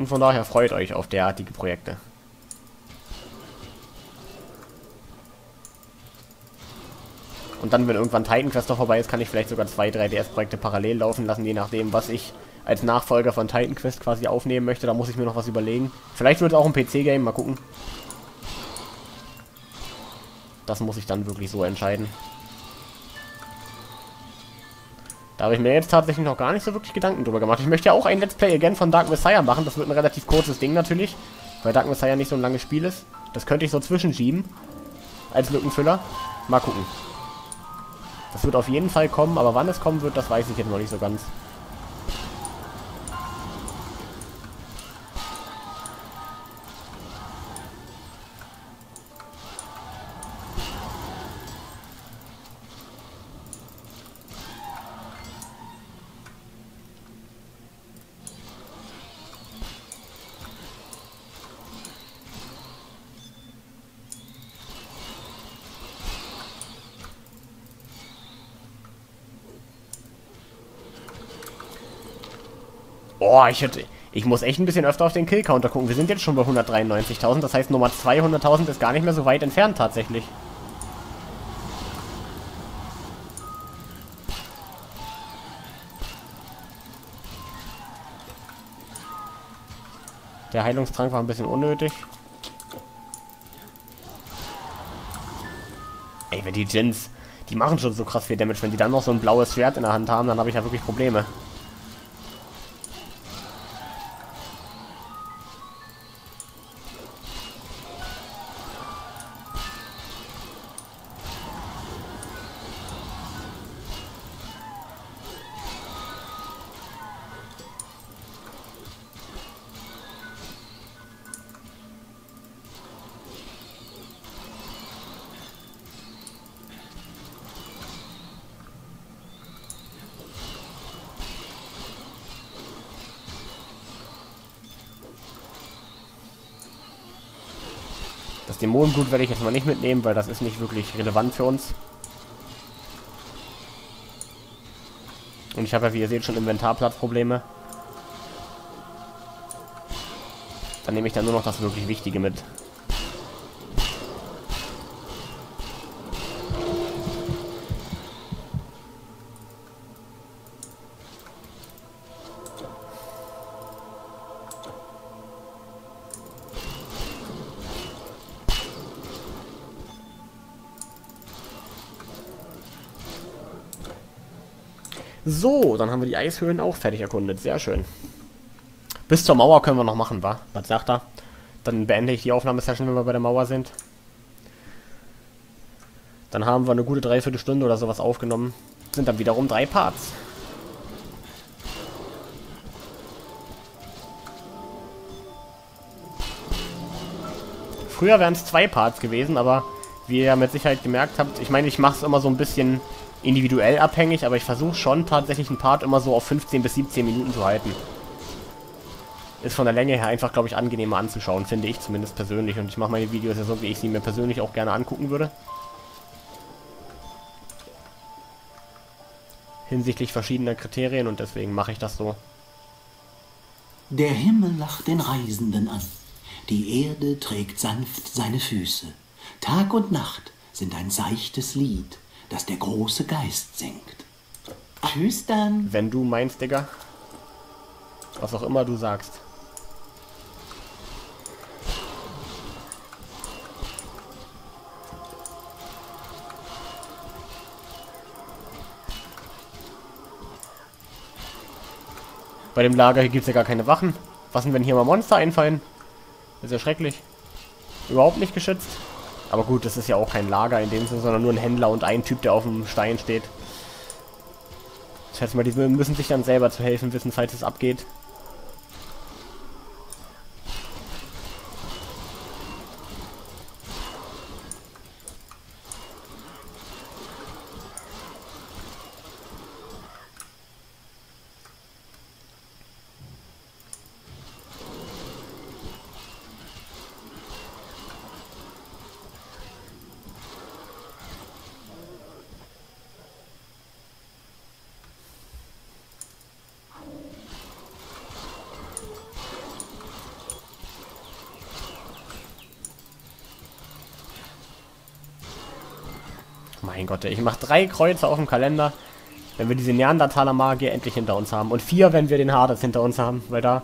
Und von daher freut euch auf derartige Projekte. Und dann, wenn irgendwann Titan Quest noch vorbei ist, kann ich vielleicht sogar zwei 3DS-Projekte parallel laufen lassen, je nachdem, was ich als Nachfolger von Titan Quest quasi aufnehmen möchte. Da muss ich mir noch was überlegen. Vielleicht wird es auch ein PC-Game, mal gucken. Das muss ich dann wirklich so entscheiden. Da habe ich mir jetzt tatsächlich noch gar nicht so wirklich Gedanken drüber gemacht. Ich möchte ja auch ein Let's Play Again von Dark Messiah machen. Das wird ein relativ kurzes Ding natürlich, weil Dark Messiah nicht so ein langes Spiel ist. Das könnte ich so zwischenschieben. Als Lückenfüller. Mal gucken. Das wird auf jeden Fall kommen, aber wann es kommen wird, das weiß ich jetzt noch nicht so ganz. Boah, ich hätte... Ich muss echt ein bisschen öfter auf den Kill-Counter gucken. Wir sind jetzt schon bei 193.000. Das heißt, Nummer 200.000 ist gar nicht mehr so weit entfernt tatsächlich. Der Heilungstrank war ein bisschen unnötig. Ey, wenn die Jins, die machen schon so krass viel Damage. Wenn die dann noch so ein blaues Schwert in der Hand haben, dann habe ich ja wirklich Probleme. Dämonenblut werde ich jetzt mal nicht mitnehmen, weil das ist nicht wirklich relevant für uns. Und ich habe ja, wie ihr seht, schon Inventarplatzprobleme. Dann nehme ich dann nur noch das wirklich Wichtige mit. So, dann haben wir die Eishöhlen auch fertig erkundet. Sehr schön. Bis zur Mauer können wir noch machen, wa? Was sagt er? Dann beende ich die Aufnahmesession, wenn wir bei der Mauer sind. Dann haben wir eine gute Dreiviertelstunde oder sowas aufgenommen. Sind dann wiederum drei Parts. Früher wären es zwei Parts gewesen, aber wie ihr ja mit Sicherheit gemerkt habt, ich meine, ich mache es immer so ein bisschen individuell abhängig, aber ich versuche schon tatsächlich einen Part immer so auf 15 bis 17 Minuten zu halten. Ist von der Länge her einfach, glaube ich, angenehmer anzuschauen, finde ich zumindest persönlich. Und ich mache meine Videos ja so, wie ich sie mir persönlich auch gerne angucken würde. Hinsichtlich verschiedener Kriterien und deswegen mache ich das so. Der Himmel lacht den Reisenden an. Die Erde trägt sanft seine Füße. Tag und Nacht sind ein seichtes Lied das der große Geist singt. Tschüss dann. Wenn du meinst, Digga. Was auch immer du sagst. Bei dem Lager hier gibt es ja gar keine Wachen. Was denn, wenn hier mal Monster einfallen? Das ist ja schrecklich. Überhaupt nicht geschützt. Aber gut, das ist ja auch kein Lager in dem Sinne, sondern nur ein Händler und ein Typ, der auf dem Stein steht. Ich schätze mal, die müssen sich dann selber zu helfen wissen, falls es abgeht. Mein Gott, ich mache drei Kreuze auf dem Kalender, wenn wir diese Neandertaler Magier endlich hinter uns haben. Und vier, wenn wir den Hades hinter uns haben, weil da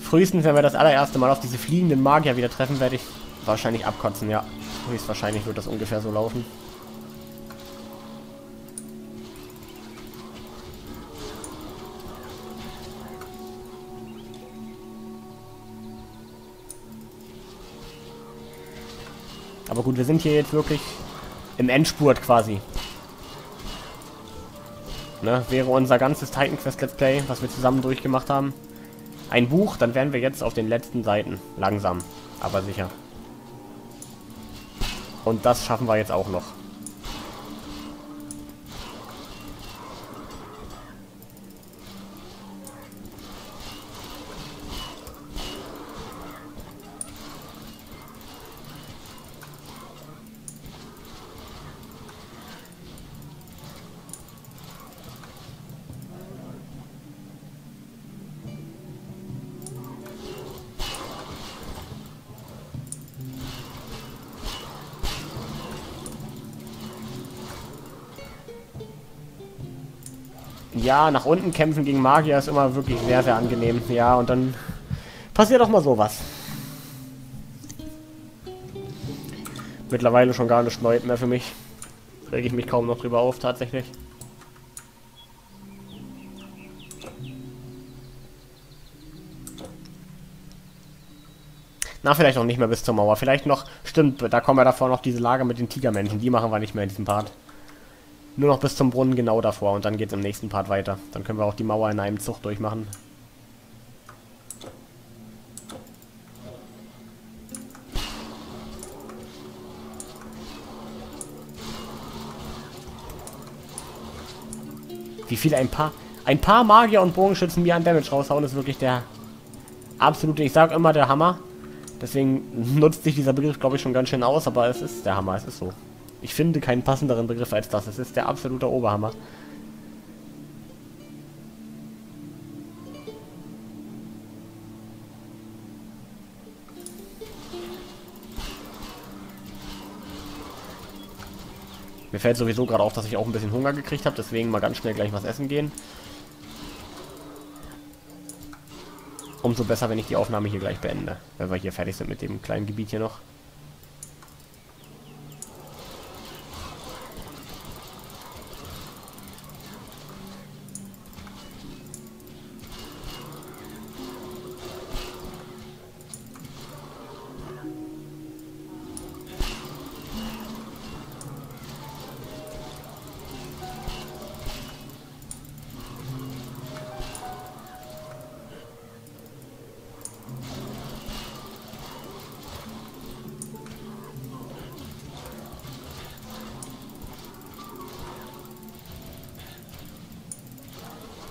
frühestens, wenn wir das allererste Mal auf diese fliegenden Magier wieder treffen, werde ich wahrscheinlich abkotzen, ja. Höchstwahrscheinlich wird das ungefähr so laufen. Aber gut, wir sind hier jetzt wirklich im Endspurt quasi. Ne, wäre unser ganzes Titan Quest Let's Play, was wir zusammen durchgemacht haben, ein Buch, dann wären wir jetzt auf den letzten Seiten. Langsam, aber sicher. Und das schaffen wir jetzt auch noch. Ja, nach unten kämpfen gegen Magier ist immer wirklich sehr, sehr angenehm. Ja, und dann passiert auch mal sowas. Mittlerweile schon gar nicht neu mehr für mich. Rege ich mich kaum noch drüber auf, tatsächlich. Na, vielleicht auch nicht mehr bis zur Mauer. Vielleicht noch, stimmt, da kommen ja davor noch diese Lager mit den Tigermenschen. Die machen wir nicht mehr in diesem Part. Nur noch bis zum Brunnen genau davor und dann geht es im nächsten Part weiter. Dann können wir auch die Mauer in einem Zug durchmachen. Wie viel ein paar... Ein paar Magier und Bogenschützen mir an Damage raushauen, ist wirklich der absolute... Ich sage immer der Hammer. Deswegen nutzt sich dieser Begriff, glaube ich, schon ganz schön aus, aber es ist der Hammer, es ist so. Ich finde keinen passenderen Begriff als das. Es ist der absolute Oberhammer. Mir fällt sowieso gerade auf, dass ich auch ein bisschen Hunger gekriegt habe, deswegen mal ganz schnell gleich was essen gehen. Umso besser, wenn ich die Aufnahme hier gleich beende, wenn wir hier fertig sind mit dem kleinen Gebiet hier noch.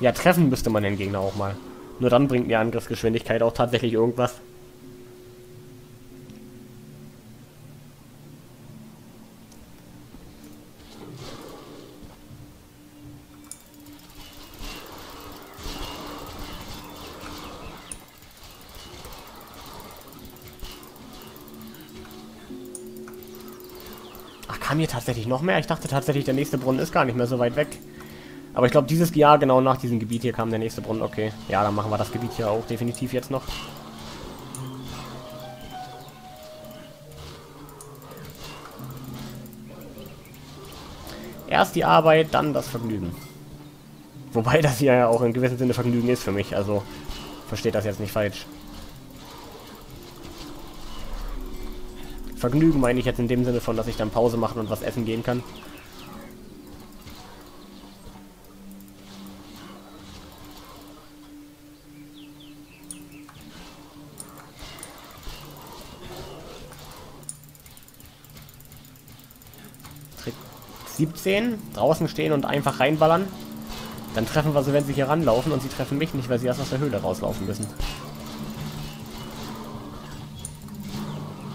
Ja, treffen müsste man den Gegner auch mal. Nur dann bringt mir Angriffsgeschwindigkeit auch tatsächlich irgendwas. Ach, kam hier tatsächlich noch mehr? Ich dachte tatsächlich, der nächste Brunnen ist gar nicht mehr so weit weg. Aber ich glaube, dieses Jahr, genau nach diesem Gebiet hier, kam der nächste Brunnen. Okay, ja, dann machen wir das Gebiet hier auch definitiv jetzt noch. Erst die Arbeit, dann das Vergnügen. Wobei das hier ja auch in gewissem Sinne Vergnügen ist für mich, also versteht das jetzt nicht falsch. Vergnügen meine ich jetzt in dem Sinne von, dass ich dann Pause machen und was essen gehen kann. 17 draußen stehen und einfach reinballern. Dann treffen wir sie, wenn sie hier ranlaufen und sie treffen mich nicht, weil sie erst aus der Höhle rauslaufen müssen.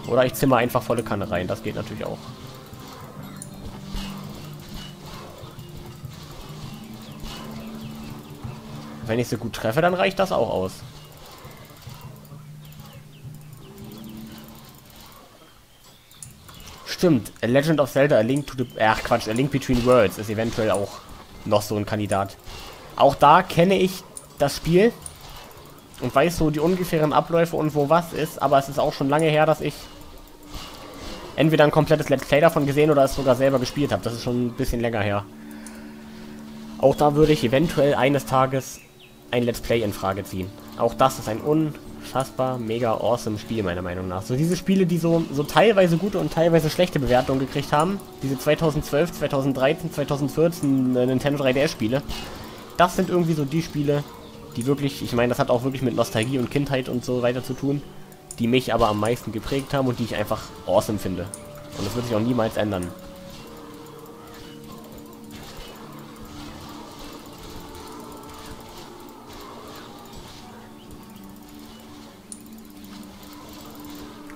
Oder ich zimmer einfach volle Kanne rein, das geht natürlich auch. Wenn ich sie gut treffe, dann reicht das auch aus. Stimmt. A Legend of Zelda, A Link to the... Ach, Quatsch, A Link Between Worlds ist eventuell auch noch so ein Kandidat. Auch da kenne ich das Spiel und weiß so die ungefähren Abläufe und wo was ist, aber es ist auch schon lange her, dass ich entweder ein komplettes Let's Play davon gesehen oder es sogar selber gespielt habe. Das ist schon ein bisschen länger her. Auch da würde ich eventuell eines Tages ein Let's Play in Frage ziehen. Auch das ist ein unfassbar mega awesome Spiel, meiner Meinung nach. So diese Spiele, die so, so teilweise gute und teilweise schlechte Bewertungen gekriegt haben, diese 2012, 2013, 2014 äh, Nintendo 3DS Spiele, das sind irgendwie so die Spiele, die wirklich, ich meine, das hat auch wirklich mit Nostalgie und Kindheit und so weiter zu tun, die mich aber am meisten geprägt haben und die ich einfach awesome finde. Und das wird sich auch niemals ändern.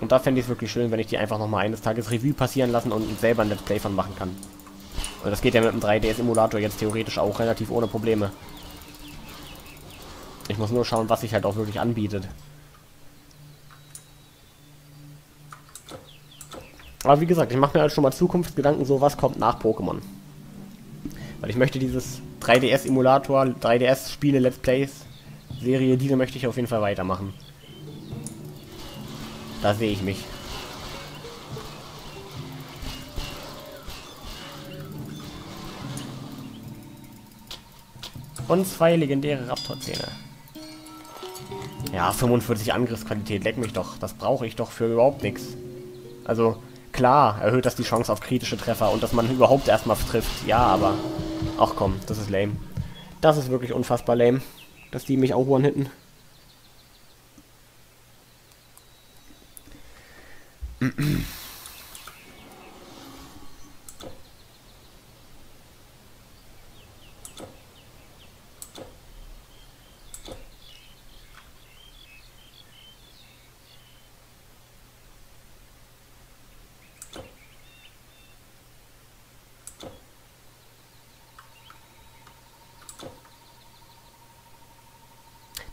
Und da fände ich es wirklich schön, wenn ich die einfach nochmal eines Tages Revue passieren lassen und selber ein Let's Play von machen kann. Und das geht ja mit dem 3DS-Emulator jetzt theoretisch auch relativ ohne Probleme. Ich muss nur schauen, was sich halt auch wirklich anbietet. Aber wie gesagt, ich mache mir halt schon mal Zukunftsgedanken, so was kommt nach Pokémon. Weil ich möchte dieses 3DS-Emulator, 3DS-Spiele, Let's Plays, Serie, diese möchte ich auf jeden Fall weitermachen. Da sehe ich mich. Und zwei legendäre Raptor-Zähne. Ja, 45 Angriffsqualität, leck mich doch. Das brauche ich doch für überhaupt nichts. Also, klar, erhöht das die Chance auf kritische Treffer und dass man überhaupt erstmal trifft. Ja, aber... Ach komm, das ist lame. Das ist wirklich unfassbar lame, dass die mich auch one-hitten. mm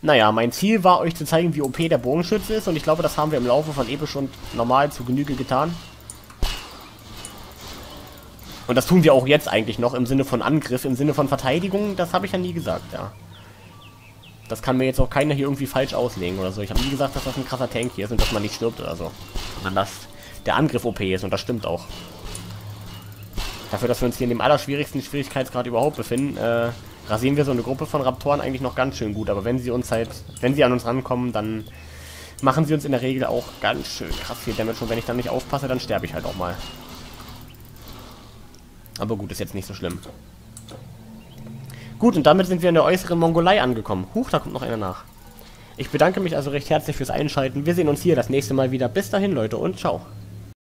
Naja, mein Ziel war euch zu zeigen, wie OP der Bogenschütze ist und ich glaube, das haben wir im Laufe von episch und normal zu Genüge getan. Und das tun wir auch jetzt eigentlich noch im Sinne von Angriff, im Sinne von Verteidigung, das habe ich ja nie gesagt, ja. Das kann mir jetzt auch keiner hier irgendwie falsch auslegen oder so. Ich habe nie gesagt, dass das ein krasser Tank hier ist und dass man nicht stirbt oder so. Sondern dass der Angriff OP ist und das stimmt auch. Dafür, dass wir uns hier in dem allerschwierigsten Schwierigkeitsgrad überhaupt befinden, äh, rasieren wir so eine Gruppe von Raptoren eigentlich noch ganz schön gut. Aber wenn sie uns halt, wenn sie an uns rankommen, dann machen sie uns in der Regel auch ganz schön krass viel Damage. Und wenn ich dann nicht aufpasse, dann sterbe ich halt auch mal. Aber gut, ist jetzt nicht so schlimm. Gut, und damit sind wir in der äußeren Mongolei angekommen. Huch, da kommt noch einer nach. Ich bedanke mich also recht herzlich fürs Einschalten. Wir sehen uns hier das nächste Mal wieder. Bis dahin, Leute, und ciao.